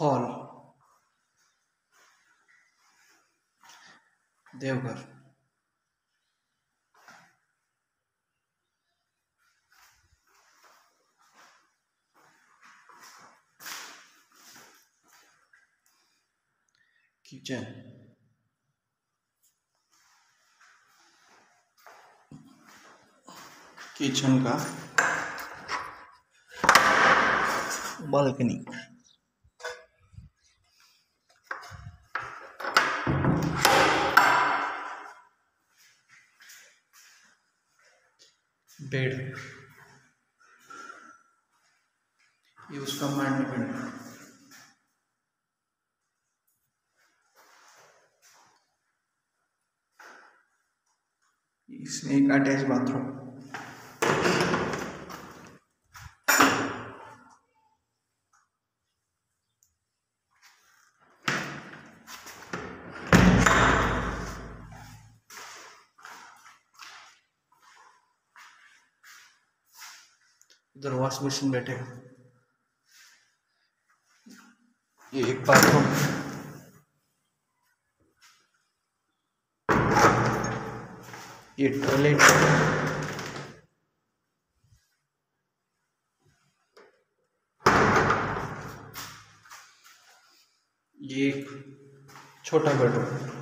Hall. देवघर। Kitchen. Kitchen का। Balcony. Bed. ये उसका माइंड डिपेंड इसमें एक अटैच बाथरूम इधर वॉश मशीन बैठे ये एक बाथरूम ये टॉयलेट ये एक छोटा बेडरूम